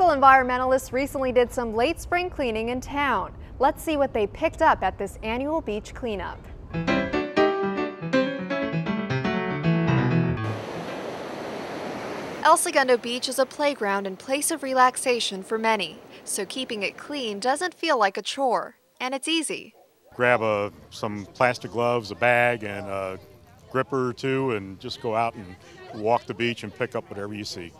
Local environmentalists recently did some late spring cleaning in town. Let's see what they picked up at this annual beach cleanup. El Segundo Beach is a playground and place of relaxation for many, so keeping it clean doesn't feel like a chore, and it's easy. Grab a, some plastic gloves, a bag, and a gripper or two, and just go out and walk the beach and pick up whatever you see.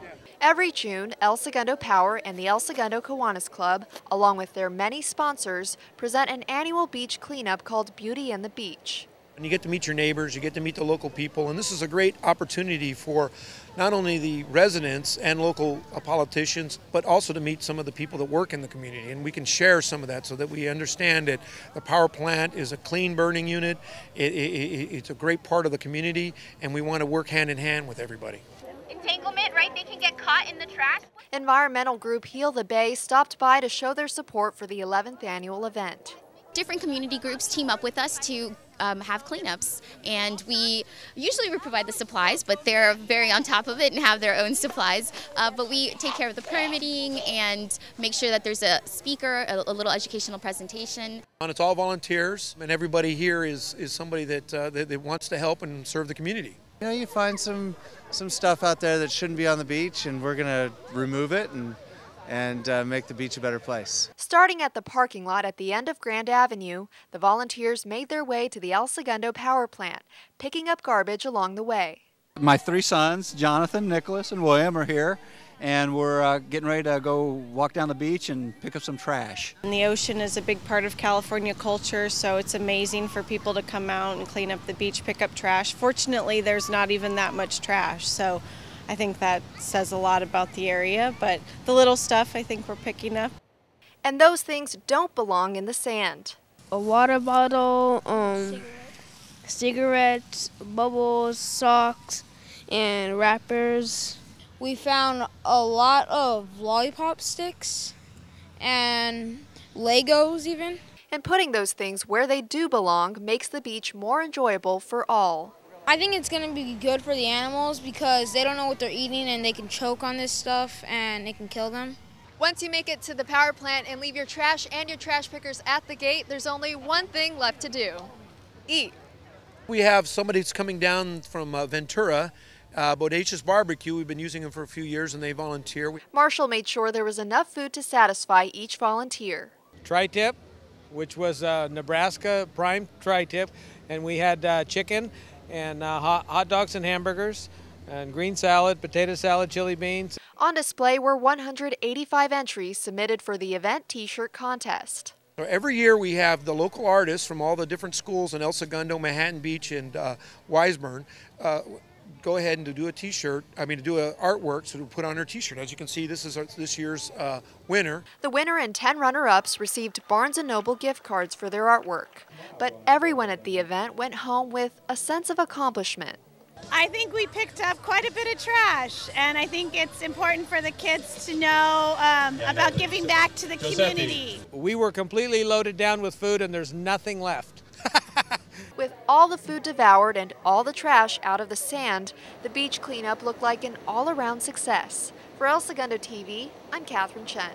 Every June, El Segundo Power and the El Segundo Kiwanis Club, along with their many sponsors, present an annual beach cleanup called Beauty and the Beach. And you get to meet your neighbors, you get to meet the local people, and this is a great opportunity for not only the residents and local politicians, but also to meet some of the people that work in the community. And we can share some of that so that we understand that the power plant is a clean burning unit, it, it, it's a great part of the community, and we want to work hand in hand with everybody entanglement, right? They can get caught in the trash. Environmental group Heal the Bay stopped by to show their support for the 11th annual event. Different community groups team up with us to um, have cleanups, and we usually we provide the supplies, but they're very on top of it and have their own supplies. Uh, but we take care of the permitting and make sure that there's a speaker, a, a little educational presentation. And it's all volunteers, and everybody here is is somebody that, uh, that, that wants to help and serve the community. You know, you find some some stuff out there that shouldn't be on the beach, and we're gonna remove it and and uh, make the beach a better place. Starting at the parking lot at the end of Grand Avenue, the volunteers made their way to the El Segundo power plant, picking up garbage along the way. My three sons, Jonathan, Nicholas, and William, are here and we're uh, getting ready to go walk down the beach and pick up some trash. And the ocean is a big part of California culture, so it's amazing for people to come out and clean up the beach, pick up trash. Fortunately, there's not even that much trash, so I think that says a lot about the area, but the little stuff I think we're picking up. And those things don't belong in the sand. A water bottle, um, cigarettes, cigarettes bubbles, socks, and wrappers. We found a lot of lollipop sticks and Legos even. And putting those things where they do belong makes the beach more enjoyable for all. I think it's going to be good for the animals because they don't know what they're eating and they can choke on this stuff and it can kill them. Once you make it to the power plant and leave your trash and your trash pickers at the gate, there's only one thing left to do eat. We have somebody that's coming down from uh, Ventura uh, Bodacious Barbecue, we've been using them for a few years and they volunteer. Marshall made sure there was enough food to satisfy each volunteer. Tri-tip, which was uh, Nebraska prime tri-tip, and we had uh, chicken and uh, hot, hot dogs and hamburgers and green salad, potato salad, chili beans. On display were 185 entries submitted for the event t-shirt contest. Every year we have the local artists from all the different schools in El Segundo, Manhattan Beach, and uh, Wiseburn uh, go ahead and to do a T-shirt. I mean, to do an artwork so to put on her T-shirt. As you can see, this is this year's uh, winner. The winner and 10 runner-ups received Barnes & Noble gift cards for their artwork. But everyone at the event went home with a sense of accomplishment. I think we picked up quite a bit of trash, and I think it's important for the kids to know um, about giving back to the community. We were completely loaded down with food, and there's nothing left. All the food devoured and all the trash out of the sand, the beach cleanup looked like an all-around success. For El Segundo TV, I'm Catherine Chen.